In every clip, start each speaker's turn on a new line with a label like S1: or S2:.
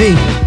S1: hein?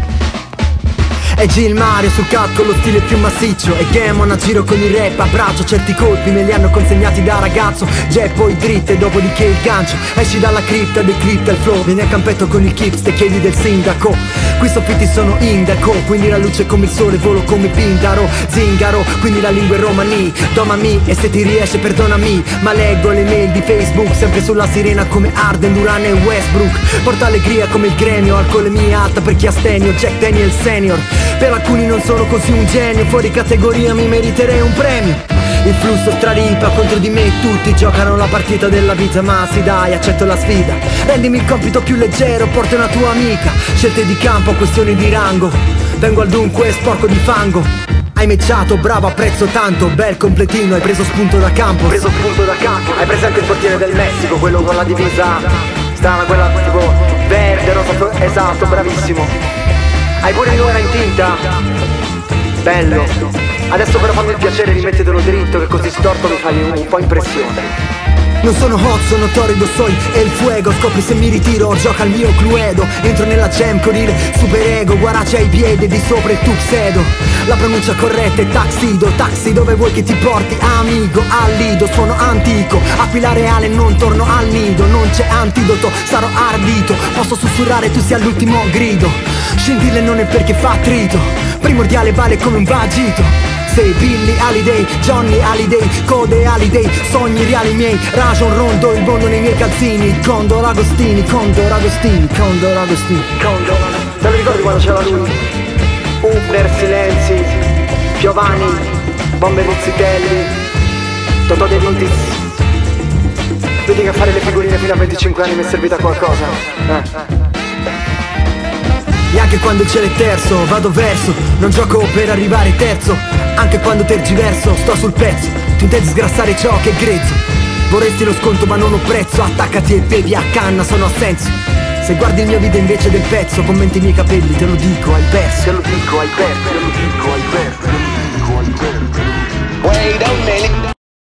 S1: È G il Mario sul cat con lo stile più massiccio. E Gamon a giro con il rap Abbraccio certi colpi me li hanno consegnati da ragazzo. Già poi dritte dopodiché il gancio? Esci dalla cripta, decripta il flow. Vieni a campetto con il kips, te chiedi del sindaco. Qui soffitti sono indaco Quindi la luce come il sole, volo come Pindaro. Zingaro, quindi la lingua è romani. Domami e se ti riesce perdonami. Ma leggo le mail di Facebook Sempre sulla sirena come Arden, Duran e Westbrook. Porta allegria come il gremio Alcolemia alta per chi astenio Jack Daniel Senior per alcuni non sono così un genio Fuori categoria mi meriterei un premio. Il flusso straripa contro di me tutti giocano la partita della vita Ma sì dai accetto la sfida. Rendimi il compito più leggero, porta una tua amica. Scelte di campo, questioni di rango. Vengo al dunque sporco di fango. Hai mecciato, bravo, apprezzo tanto. Bel completino, hai preso spunto da campo. Preso spunto da campo. Hai presente il portiere del Messico, quello con la divisa? Strana, quella tipo verde, rosa, esatto, bravissimo hai pure l'ora in tinta? Bello. Adesso però fammi il piacere di mettertelo dritto che così storto mi fai un po' impressione. Non sono hot, sono torrido, soy el fuego. Scopri se mi ritiro, gioca al mio cluedo. Entro nella jam con il super ego Guaracia ai piedi di sopra il tuxedo. La pronuncia corretta è taxido Taxi dove vuoi che ti porti, amico Al lido, suono antico. Aquila reale, non torno al nido. Non c'è antidoto, sarò ardito. Posso sussurrare, tu sia l'ultimo grido. Scintille non è perché fa trito Primordiale vale come un vagito sei Billy Holiday, Johnny Holiday, Code Holiday, sogni reali miei, Rajon rondo il mondo nei miei calzini, Condor Agostini, Condor Agostini, Condor Agostini, Condor Te lo ricordi quando c'era lui? Uber, Silenzi, Giovanni, Bombe Muzzitelli, Totò De Vintis. Vedi che fare le figurine fino a 25 anni mi è servita qualcosa? Eh. E anche quando il terzo, vado verso. Non gioco per arrivare terzo. Anche quando tergiverso, sto sul pezzo. Tu intendi sgrassare ciò che è grezzo. Vorresti lo sconto ma non ho prezzo. Attaccati e bevi a canna, sono a senso. Se guardi il mio video invece del pezzo Commenti i miei capelli, te lo dico, hai perso Te lo dico, hai perso